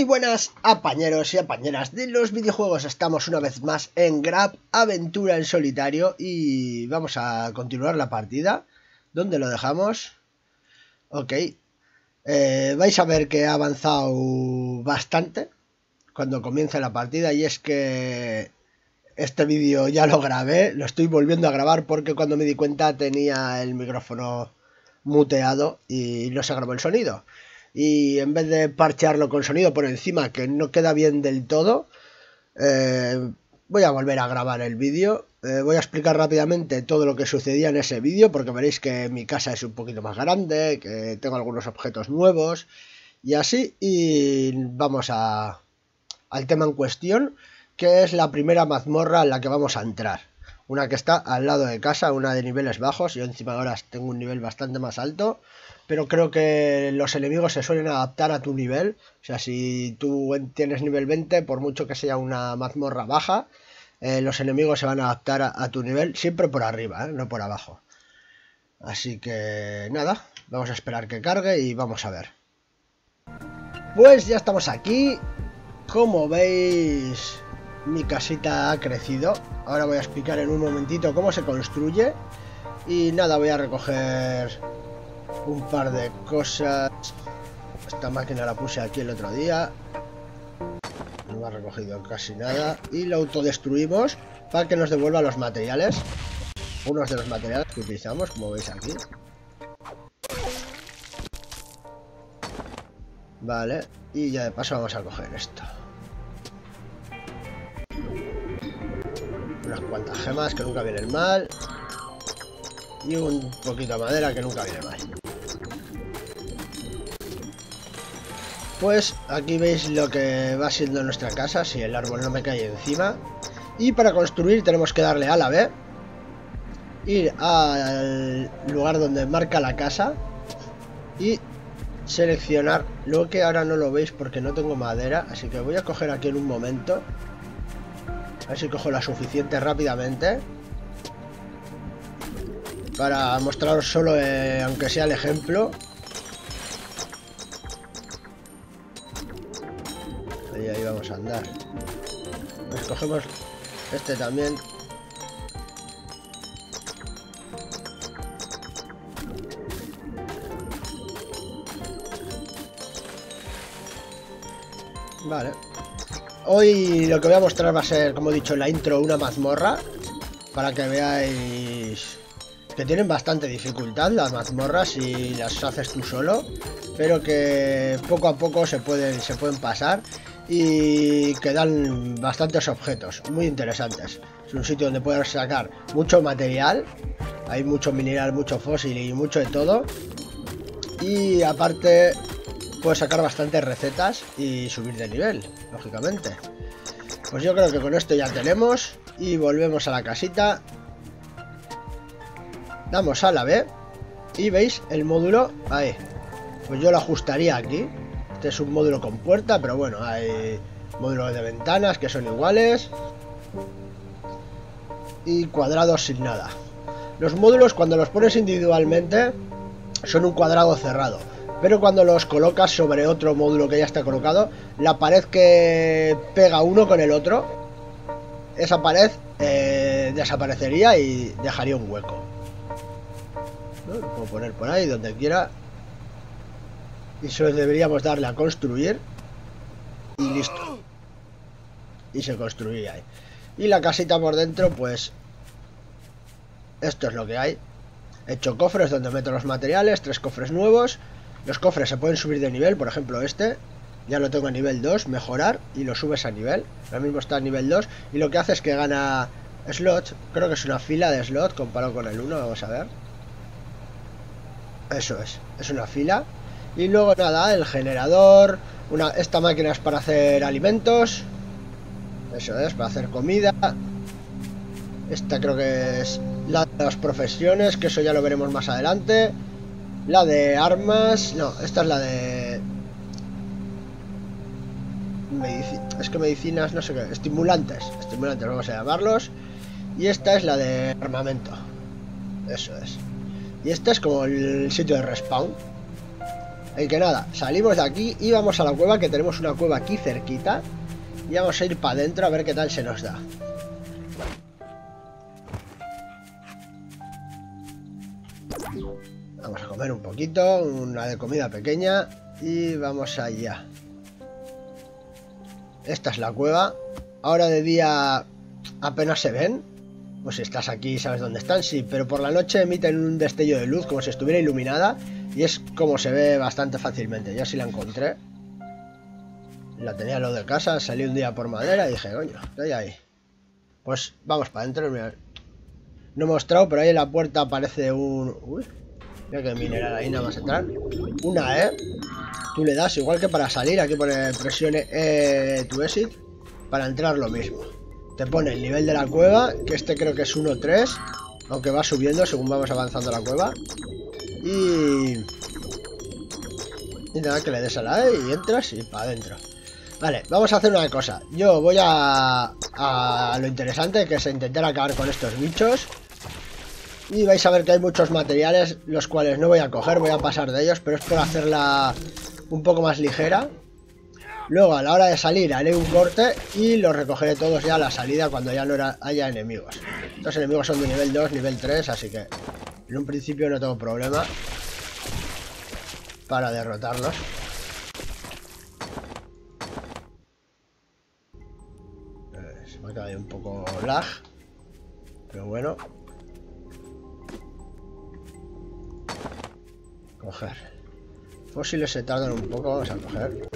Muy buenas apañeros y apañeras de los videojuegos, estamos una vez más en Grab Aventura en Solitario y vamos a continuar la partida. ¿Dónde lo dejamos? Ok, eh, vais a ver que ha avanzado bastante cuando comience la partida y es que este vídeo ya lo grabé, lo estoy volviendo a grabar porque cuando me di cuenta tenía el micrófono muteado y no se grabó el sonido y en vez de parchearlo con sonido por encima que no queda bien del todo, eh, voy a volver a grabar el vídeo. Eh, voy a explicar rápidamente todo lo que sucedía en ese vídeo porque veréis que mi casa es un poquito más grande, que tengo algunos objetos nuevos y así. Y vamos al tema en cuestión, que es la primera mazmorra en la que vamos a entrar. Una que está al lado de casa, una de niveles bajos. Yo encima ahora tengo un nivel bastante más alto pero creo que los enemigos se suelen adaptar a tu nivel. O sea, si tú tienes nivel 20, por mucho que sea una mazmorra baja, eh, los enemigos se van a adaptar a, tu nivel, siempre por arriba, ¿eh? no por abajo. Así que nada, vamos a esperar que cargue y vamos a ver. Pues ya estamos aquí. Como veis, mi casita ha crecido. Ahora voy a explicar en un momentito cómo se construye. Y nada, voy a recoger un par de cosas. Esta máquina la puse aquí el otro día. No ha recogido casi nada. Y lo autodestruimos para que nos devuelva los materiales. Unos de los materiales que utilizamos, como veis aquí. Vale, y ya de paso vamos a coger esto. Cuantas gemas que nunca vienen mal. Y un poquito de madera que nunca viene mal. Pues aquí veis lo que va siendo nuestra casa, si el árbol no me cae encima. Y para construir tenemos que darle a la B. Ir al lugar donde marca la casa. Y seleccionar lo que ahora no lo veis porque no tengo madera. Así que voy a coger aquí en un momento. A ver si cojo la suficiente rápidamente. Para mostraros solo, eh, aunque sea el ejemplo, vamos a andar. Nos cogemos este también. Vale. Hoy lo que voy a mostrar va a ser, como he dicho en la intro, una mazmorra. Para que veáis que tienen bastante dificultad las mazmorras si las haces tú solo. Pero que poco a poco se pueden, se pueden pasar y que dan bastantes objetos muy interesantes. Es un sitio donde puedes sacar mucho material, hay mucho mineral, mucho fósil y mucho de todo. Y aparte puedes sacar bastantes recetas y subir de nivel, lógicamente. Pues yo creo que con esto ya tenemos y volvemos a la casita. Damos a la B y veis el módulo ahí. Pues yo lo ajustaría aquí este es un módulo con puerta, pero bueno, hay módulos de ventanas que son iguales. Y cuadrados sin nada. Los módulos cuando los pones individualmente son un cuadrado cerrado. Pero cuando los colocas sobre otro módulo que ya está colocado, la pared que pega uno con el otro, esa pared eh, desaparecería y dejaría un hueco. Lo puedo poner por ahí, donde quiera. Y solo deberíamos darle a construir. Y listo. Y se construía ahí. Y la casita por dentro pues esto es lo que hay. He hecho cofres donde meto los materiales tres cofres nuevos los cofres se pueden subir de nivel por ejemplo este ya lo tengo a nivel 2 mejorar y lo subes a nivel ahora mismo está a nivel 2 y lo que hace es que gana slot creo que es una fila de slot comparado con el 1 vamos a ver eso es es una fila y luego nada, el generador. Una, esta máquina es para hacer alimentos. Eso es, para hacer comida. Esta creo que es la de las profesiones, que eso ya lo veremos más adelante. La de armas. No, esta es la de. es que medicinas, no sé qué. Estimulantes. Estimulantes, vamos a llamarlos. Y esta es la de armamento. Eso es. Y este es como el sitio de respawn. Y que nada, salimos de aquí y vamos a la cueva, que tenemos una cueva aquí cerquita. Y vamos a ir para adentro a ver qué tal se nos da. Un poquito, una de comida pequeña y vamos allá. Esta es la cueva. Ahora de día apenas se ven. Pues si estás aquí sabes dónde están, sí, pero por la noche emiten un destello de luz como si estuviera iluminada y es como se ve bastante fácilmente. Ya sí la encontré. La tenía lo de casa, salí un día por madera y dije, coño, estoy ahí. Pues vamos para adentro. No he mostrado, pero ahí en la puerta aparece un... Uy, mira que mineral ahí nada más entrar. Una E. Tú le das, igual que para salir, aquí pone presione E to exit. Para entrar lo mismo. Te pone el nivel de la cueva, que este creo que es 1-3. Aunque va subiendo según vamos avanzando la cueva. Y... Y nada, que le des a la E y entras y para adentro. Vale, vamos a hacer una cosa. Yo voy a, a lo interesante, que es intentar acabar con estos bichos. Y vais a ver que hay muchos materiales, los cuales no voy a coger, voy a pasar de ellos, pero es por hacerla un poco más ligera. Luego, a la hora de salir, haré un corte y los recogeré todos ya a la salida cuando ya no haya enemigos. Estos enemigos son de nivel 2, nivel 3, así que en un principio no tengo problema para derrotarlos. me ha quedado un poco lag. Pero bueno. Coger. Fósiles se tardan un poco, vamos a coger.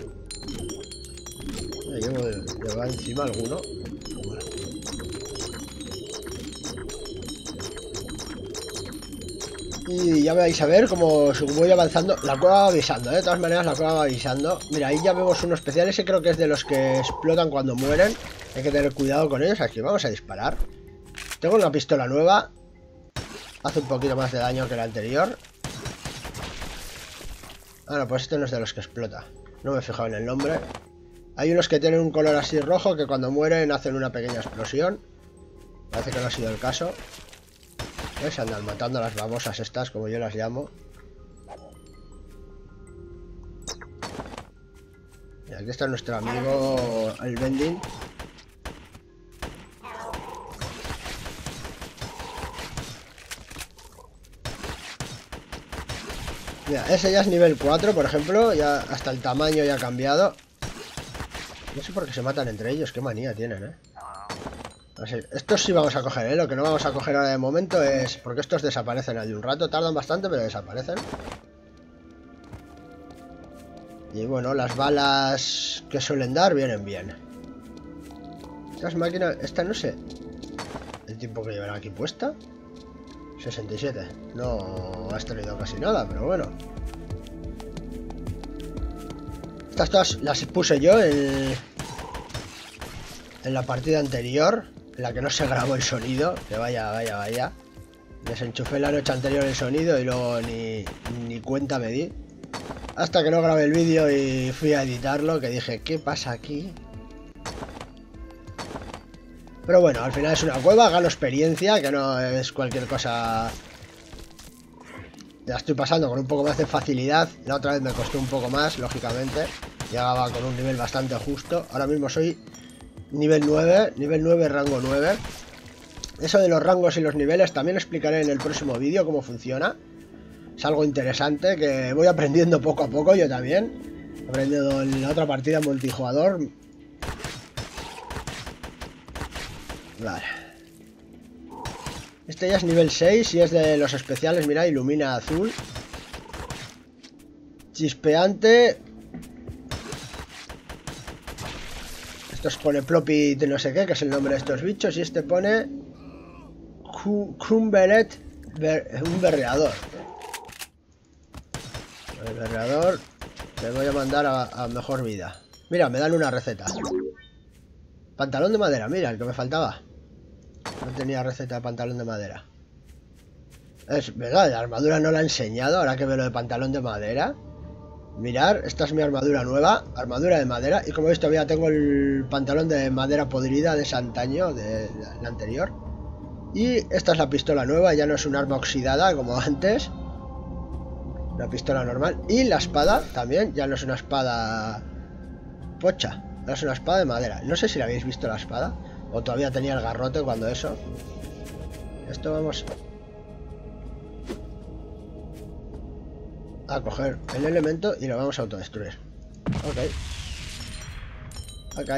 Me llevo de, encima alguno. Y ya vais a ver cómo voy avanzando. La cueva va avisando, ¿eh? de todas maneras la cueva va avisando. Mira, ahí ya vemos uno especial. Ese creo que es de los que explotan cuando mueren. Hay que tener cuidado con ellos. Aquí vamos a disparar. Tengo una pistola nueva. Hace un poquito más de daño que la anterior. Ah, pues este no es de los que explota. No me he fijado en el nombre. Hay unos que tienen un color así rojo que cuando mueren hacen una pequeña explosión. Parece que no ha sido el caso. Se andan matando las babosas estas, como yo las llamo. Y aquí está nuestro amigo el Bending. Mira, ese ya es nivel 4, por ejemplo. Ya hasta el tamaño ya ha cambiado. No sé por qué se matan entre ellos. Qué manía tienen, ¿eh? estos sí vamos a coger, ¿eh? Lo que no vamos a coger ahora de momento es... Porque estos desaparecen al un rato. Tardan bastante, pero desaparecen. Y bueno, las balas que suelen dar vienen bien. Estas máquinas... Esta no sé... El tiempo que llevará aquí puesta. 67. No ha estrenado casi nada, pero bueno. Estas todas las puse yo en, en la partida anterior en la que no se grabó el sonido, que vaya, vaya, vaya. Desenchufé la noche anterior el sonido y luego ni, ni cuenta me di. Hasta que no grabé el vídeo y fui a editarlo, que dije, ¿qué pasa aquí? Pero bueno, al final es una cueva, gano experiencia, que no es cualquier cosa... Ya estoy pasando con un poco más de facilidad. La otra vez me costó un poco más, lógicamente. Llegaba con un nivel bastante justo. Ahora mismo soy Nivel 9, nivel 9, rango 9. Eso de los rangos y los niveles también explicaré en el próximo vídeo cómo funciona. Es algo interesante que voy aprendiendo poco a poco yo también. He aprendido en la otra partida multijugador. Vale. Este ya es nivel 6 y es de los especiales, mira, ilumina azul. Chispeante, Estos pone Ploppy de no sé qué, que es el nombre de estos bichos. Y este pone... Cumberet, un berreador. El berreador te voy a mandar a, mejor vida. Mira, me dan una receta. Pantalón de madera, mira, el que me faltaba. No tenía receta de pantalón de madera. Es verdad, la armadura no la he enseñado, ahora que veo lo de pantalón de madera. Mirar, esta es mi armadura nueva, armadura de madera. Y como veis todavía tengo el pantalón de madera podrida de ese antaño, de, la anterior. Y esta es la pistola nueva, ya no es un arma oxidada como antes. Una pistola normal. Y la espada también, ya no es una espada pocha. Es una espada de madera. No sé si la habéis visto la espada. O todavía tenía el garrote cuando eso. Esto vamos a coger el elemento y lo vamos a autodestruir. Ok. Ok.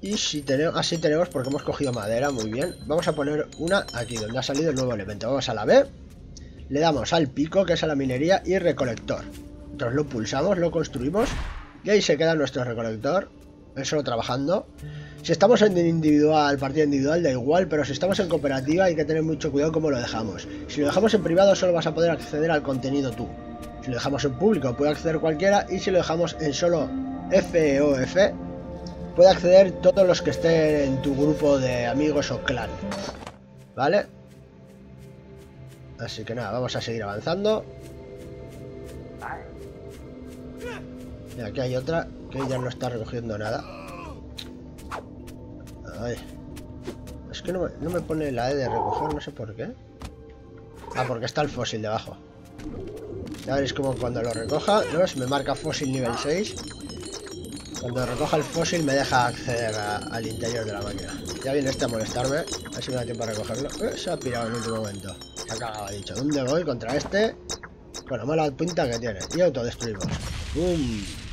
Y si tenemos, así tenemos porque hemos cogido madera, muy bien. Vamos a poner una aquí donde ha salido el nuevo elemento. Vamos a la B, le damos al pico, que es a la minería, y recolector. Entonces lo pulsamos, lo construimos, y ahí se queda nuestro recolector, él solo trabajando. Si estamos en individual, partida individual, da igual, pero si estamos en cooperativa hay que tener mucho cuidado cómo lo dejamos. Si lo dejamos en privado solo vas a poder acceder al contenido tú. Si lo dejamos en público puede acceder cualquiera y si lo dejamos en solo FOF puede acceder todos los que estén en tu grupo de amigos o clan. ¿Vale? Así que nada, vamos a seguir avanzando. Aquí hay otra que ya no está recogiendo nada. Ay. Es que no me, no me pone la E de recoger, no sé por qué. Ah, porque está el fósil debajo. Ya veréis como cuando lo recoja, ¿no? Se me marca fósil nivel 6. Cuando recoja el fósil me deja acceder al interior de la máquina. Ya viene este a molestarme. A ver si me da tiempo a recogerlo. Eh, se ha pirado en el último momento. Se ha cagado, ha dicho. ¿Dónde voy contra este? Con la mala pinta que tiene. Y autodestruimos. ¡Bum!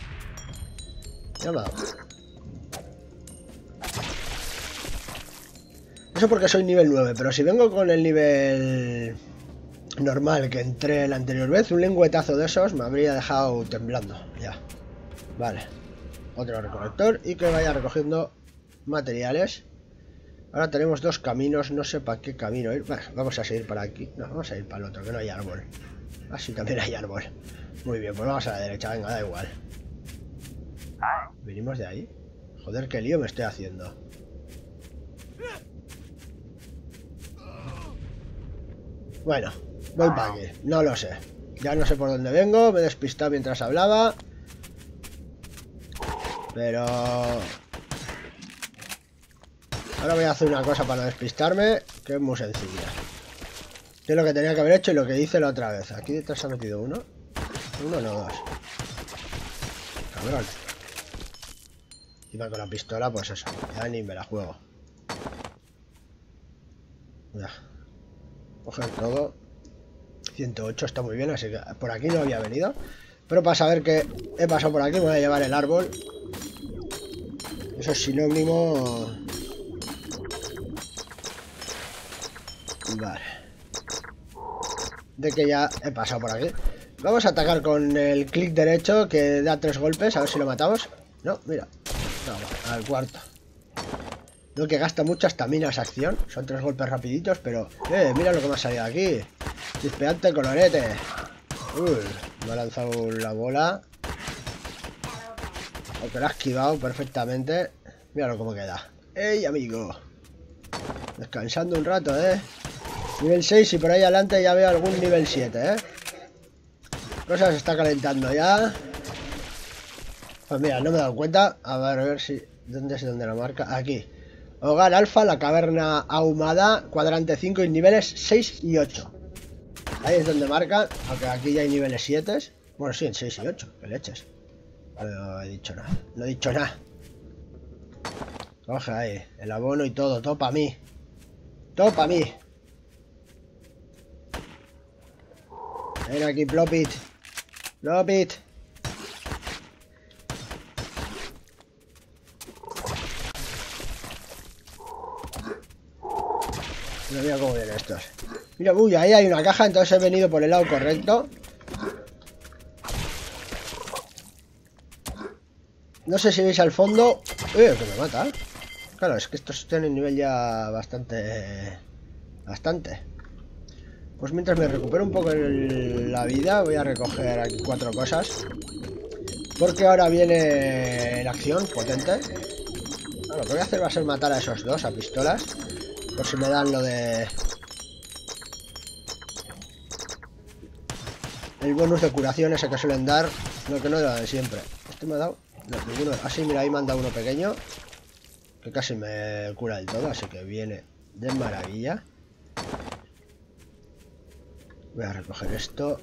Eso porque soy nivel 9, pero si vengo con el nivel normal que entré la anterior vez, un lengüetazo de esos me habría dejado temblando. Ya. Vale. Otro recolector y que vaya recogiendo materiales. Ahora tenemos dos caminos, no sé para qué camino ir. vamos a seguir para aquí. No, vamos a ir para el otro, que no hay árbol. Así también hay árbol. Muy bien, pues vamos a la derecha, venga, da igual. ¿Venimos de ahí? Joder, qué lío me estoy haciendo. Bueno, voy para aquí. No lo sé. Ya no sé por dónde vengo. Me he despistado mientras hablaba. Pero... Ahora voy a hacer una cosa para despistarme, que es muy sencilla. Que es lo que tenía que haber hecho y lo que hice la otra vez. Aquí detrás ha metido uno. Uno, no dos. Cabrón. Va con la pistola, pues eso. Ya ni me la juego. Ya. Coger todo. 108 está muy bien, así que por aquí no había venido. Pero para saber que he pasado por aquí, voy a llevar el árbol. Eso es sinónimo... Vale. De que ya he pasado por aquí. Vamos a atacar con el clic derecho que da tres golpes, a ver si lo matamos. No, mira. Al cuarto. No que gasta muchas taminas acción. Son tres golpes rapiditos, pero... Eh, mira lo que me ha salido aquí. Chispeante colorete. Uy, me ha lanzado la bola. Aunque lo ha esquivado perfectamente. Míralo cómo queda. ¡Ey, amigo! Descansando un rato, ¿eh? Nivel 6 y por ahí adelante ya veo algún nivel 7, ¿eh? Cosa se está calentando ya. Pues mira, no me he dado cuenta. A ver, a ver si... ¿Dónde es donde la marca? Aquí. Hogar Alfa, la caverna ahumada, cuadrante 5 y niveles 6 y 8. Ahí es donde marca, aunque aquí ya hay niveles 7. Bueno, sí, en 6 y 8, que leches. No he dicho nada, no he dicho nada. Coge ahí, el abono y todo, todo para mí. Todo para mí. Ven aquí, Plopit. Plopit. Mira, cómo vienen estos. Mira, uy, ahí hay una caja, entonces he venido por el lado correcto. No sé si veis al fondo... ¡Eh, que me mata! Claro, es que estos tienen nivel ya bastante... Bastante. Pues mientras me recupero un poco la vida, voy a recoger aquí cuatro cosas. Porque ahora viene la acción potente. lo que voy a hacer va a ser matar a esos dos a pistolas. Por si me dan lo de... El bonus de curación ese que suelen dar. Lo que no de siempre. Este me ha dado... No, ah, mira, ahí me han dado uno pequeño. Que casi me cura del todo, así que viene de maravilla. Voy a recoger esto.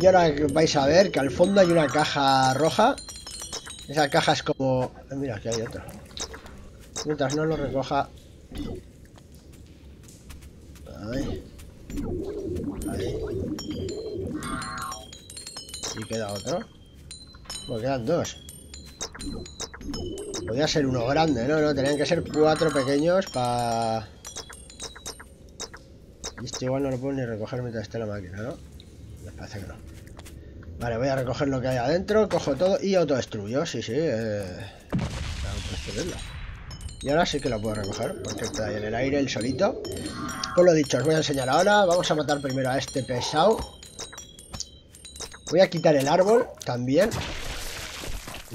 Y ahora vais a ver que al fondo hay una caja roja. Esa caja es como... Mira, aquí hay otro. Mientras no lo recoja... Ahí. Ahí. Y queda otro. Pues quedan dos. Podría ser uno grande, ¿no? No, tenían que ser cuatro pequeños para... Este igual no lo puedo ni recoger mientras esté la máquina, ¿no? Me parece que no. Vale, voy a recoger lo que hay adentro, cojo todo y autodestruyo, sí, sí. Eh... Y ahora sí que lo puedo recoger, porque está ahí en el aire, el solito. Pues lo dicho, os voy a enseñar ahora. Vamos a matar primero a este pesado. Voy a quitar el árbol también.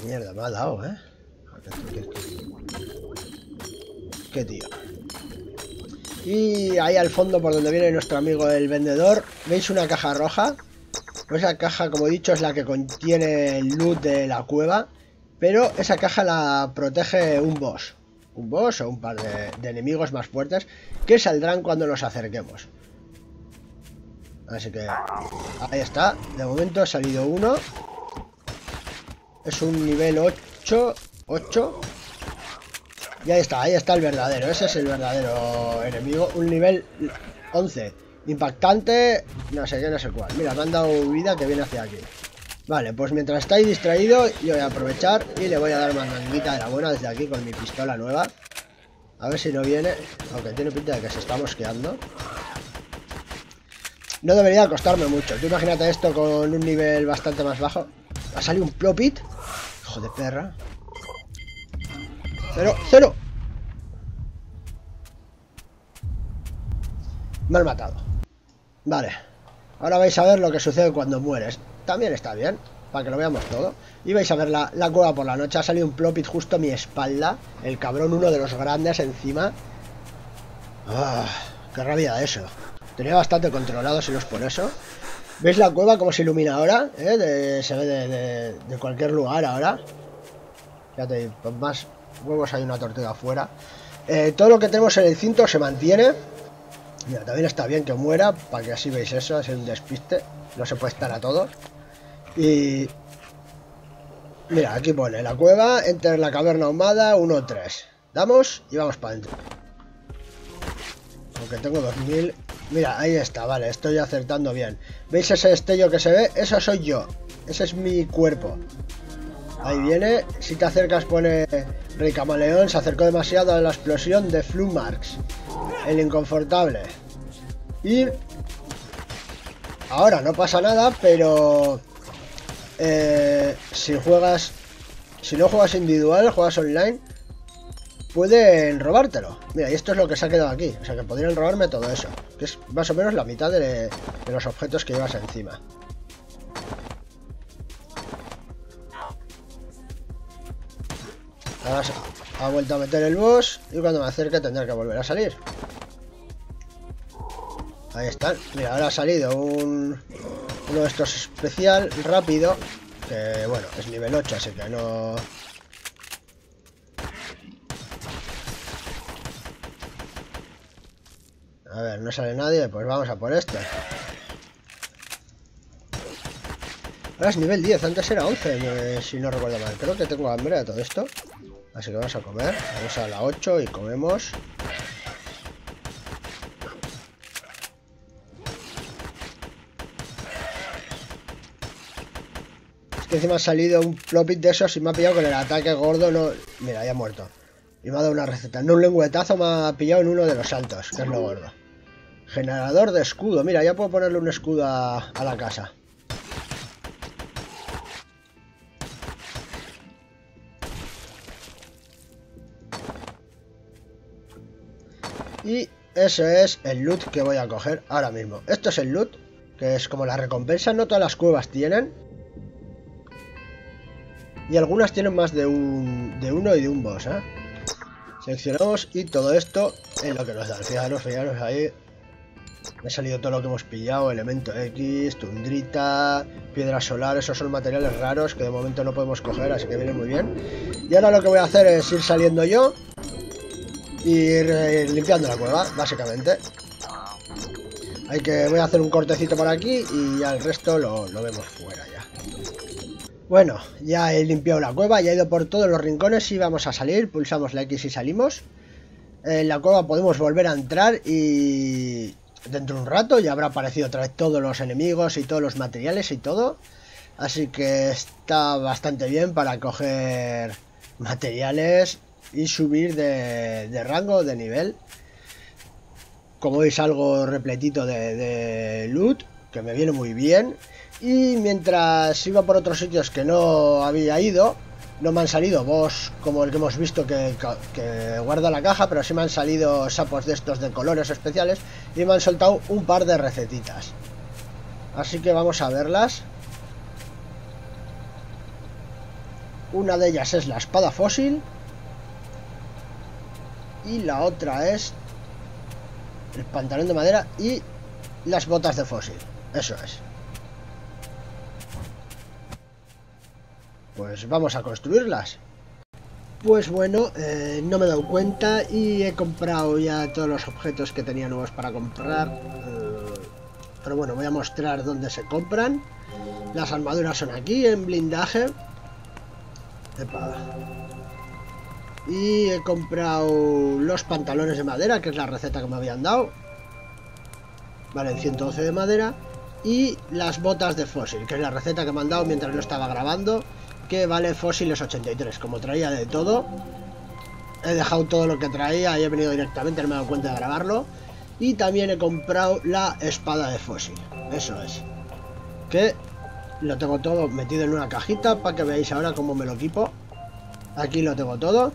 Mierda, me ha dado, ¿eh? Qué tío. Y ahí al fondo, por donde viene nuestro amigo el vendedor, ¿veis una caja roja? Pues esa caja, como he dicho, es la que contiene el loot de la cueva. Pero esa caja la protege un boss. Un boss o un par de, enemigos más fuertes que saldrán cuando nos acerquemos. Así que ahí está. De momento ha salido uno. Es un nivel 8. 8. Y ahí está, ahí está el verdadero. Ese es el verdadero enemigo. Un nivel 11. Impactante, no sé qué, no sé cuál. Mira, me han dado vida que viene hacia aquí. Vale, pues mientras estáis distraído, yo voy a aprovechar y le voy a dar una manguita de la buena desde aquí con mi pistola nueva. A ver si no viene, aunque tiene pinta de que se está mosqueando. No debería costarme mucho. Tú imagínate esto con un nivel bastante más bajo. Ha salido un plopit. Hijo de perra. ¡Cero! ¡Cero! Me han matado. Vale. Ahora vais a ver lo que sucede cuando mueres. También está bien, para que lo veamos todo. Y vais a ver la, cueva por la noche. Ha salido un plopit justo a mi espalda. El cabrón, uno de los grandes encima. Ah, qué rabia eso. Tenía bastante controlado, si no es por eso. ¿Veis la cueva como se ilumina ahora? ¿Eh? se ve de, cualquier lugar ahora. Fíjate, pues más huevos hay una tortuga afuera. Eh, todo lo que tenemos en el cinto se mantiene. Mira, también está bien que muera, para que así veis eso, es un despiste. No se puede estar a todos. Y... Mira, aquí pone, la cueva, entre la caverna ahumada, 1-3. Damos y vamos para adentro. Aunque tengo 2000... Mira, ahí está, vale, estoy acertando bien. ¿Veis ese destello que se ve? Eso soy yo. Ese es mi cuerpo. Ahí viene. Si te acercas pone Rey Camaleón. Se acercó demasiado a la explosión de Flumarks. El inconfortable. Y... Ahora no pasa nada, pero... Eh, si juegas... Si no juegas individual, juegas online, pueden robártelo. Mira, y esto es lo que se ha quedado aquí. O sea, que podrían robarme todo eso. Que es más o menos la mitad de, los objetos que llevas encima. Ahora ha vuelto a meter el boss y cuando me acerque tendré que volver a salir. Ahí están. Mira, ahora ha salido un, uno de estos especial, rápido. Que bueno, es nivel 8, así que no... A ver, no sale nadie, pues vamos a por este. Ahora es nivel 10, antes era 11, si no recuerdo mal. Creo que tengo hambre de todo esto. Así que vamos a comer. Vamos a la 8 y comemos. Encima ha salido un plopit de esos y me ha pillado con el ataque gordo. No... Mira, ya ha muerto. Y me ha dado una receta. No un lengüetazo me ha pillado en uno de los saltos, que es lo gordo. Generador de escudo. Mira, ya puedo ponerle un escudo a la casa. Y ese es el loot que voy a coger ahora mismo. Esto es el loot, que es como la recompensa. No todas las cuevas tienen. Y algunas tienen más de, un, de uno y de un boss, ¿eh? Seleccionamos y todo esto es lo que nos da. Fijaros, fijaros ahí. Me ha salido todo lo que hemos pillado. Elemento X, tundrita, piedra solar. Esos son materiales raros que de momento no podemos coger, así que viene muy bien. Y ahora lo que voy a hacer es ir saliendo yo y ir limpiando la cueva, básicamente. Hay que, voy a hacer un cortecito por aquí y ya el resto lo, lo vemos fuera ya. Bueno, ya he limpiado la cueva, ya he ido por todos los rincones y vamos a salir. Pulsamos la X y salimos. En la cueva podemos volver a entrar y dentro de un rato ya habrá aparecido otra vez todos los enemigos y todos los materiales y todo. Así que está bastante bien para coger materiales y subir de, rango, de nivel. Como veis algo repletito de, de loot, que me viene muy bien. Y mientras iba por otros sitios que no había ido, no me han salido boss como el que hemos visto que, guarda la caja, pero sí me han salido sapos de estos de colores especiales y me han soltado un par de recetitas. Así que vamos a verlas. Una de ellas es la espada fósil. Y la otra es el pantalón de madera y las botas de fósil. Eso es. Pues vamos a construirlas. Pues bueno, eh, no me he dado cuenta y he comprado ya todos los objetos que tenía nuevos para comprar. Eh, pero bueno, voy a mostrar dónde se compran. Las armaduras son aquí, en blindaje. Y he comprado los pantalones de madera, que es la receta que me habían dado. Vale, en 112 de madera. Y las botas de fósil, que es la receta que me han dado mientras lo estaba grabando que vale fósiles 83. Como traía de todo, he dejado todo lo que traía y he venido directamente, no me he dado cuenta de grabarlo. Y también he comprado la espada de fósil. Eso es. Que lo tengo todo metido en una cajita para que veáis ahora cómo me lo equipo. Aquí lo tengo todo.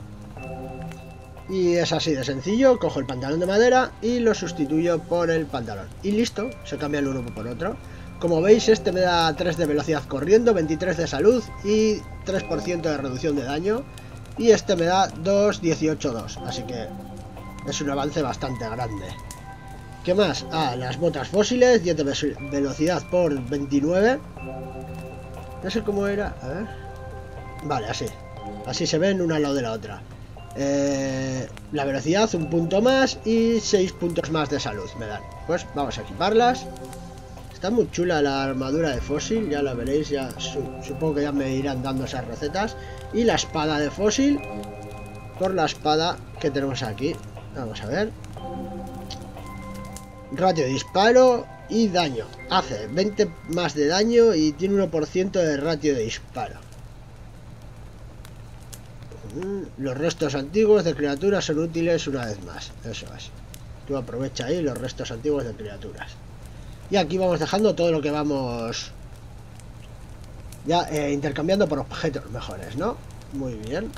Y es así de sencillo, cojo el pantalón de madera y lo sustituyo por el pantalón. Y listo, se cambia el uno por otro. Como veis, este me da 3 de velocidad corriendo, 23 de salud y 3% de reducción de daño. Y este me da 2, 18, 2. Así que es un avance bastante grande. ¿Qué más? Ah, las botas fósiles, 10 de velocidad por 29. No sé cómo era. A ver. Vale, así. Así se ven una al lado de la otra. Eh, la velocidad, un punto más y 6 puntos más de salud me dan. Pues vamos a equiparlas. Está muy chula la armadura de fósil, ya la veréis, ya supongo que ya me irán dando esas recetas. Y la espada de fósil, por la espada que tenemos aquí. Vamos a ver. Ratio de disparo y daño. Hace 20 más de daño y tiene 1% de ratio de disparo. Mm, los restos antiguos de criaturas son útiles una vez más. Eso es. Tú aprovecha ahí los restos antiguos de criaturas. Y aquí vamos dejando todo lo que vamos ya eh, intercambiando por objetos mejores, ¿no? Muy bien.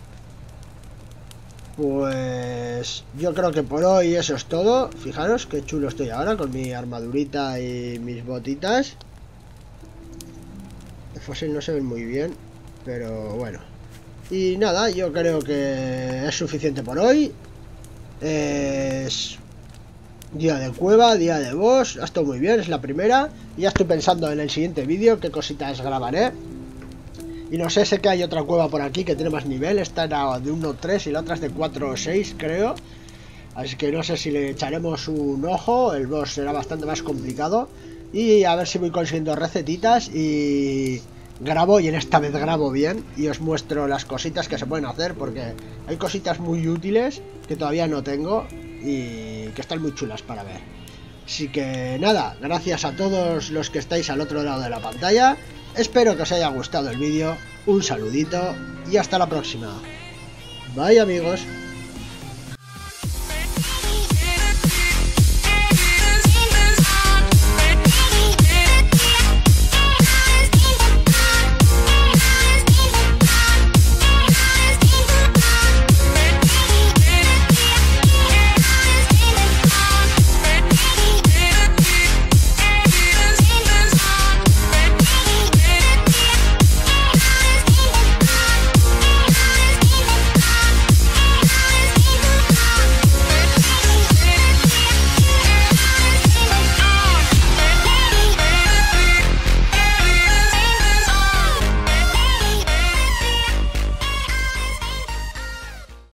Pues yo creo que por hoy eso es todo. Fijaros qué chulo estoy ahora con mi armadurita y mis botitas. El fósil no se ven muy bien, pero bueno. Y nada, yo creo que es suficiente por hoy. Es Día de cueva, día de boss, ha estado muy bien, es la primera. ya estoy pensando en el siguiente vídeo qué cositas grabaré. Y no sé, sé que hay otra cueva por aquí que tiene más nivel, esta era de 1.3 y la otra es de 4.6 creo. Así que no sé si le echaremos un ojo, el boss será bastante más complicado. Y a ver si voy consiguiendo recetitas y grabo y en esta vez grabo bien y os muestro las cositas que se pueden hacer porque hay cositas muy útiles que todavía no tengo y que están muy chulas para ver. Así que nada, gracias a todos los que estáis al otro lado de la pantalla. Espero que os haya gustado el vídeo. Un saludito y hasta la próxima. Bye amigos.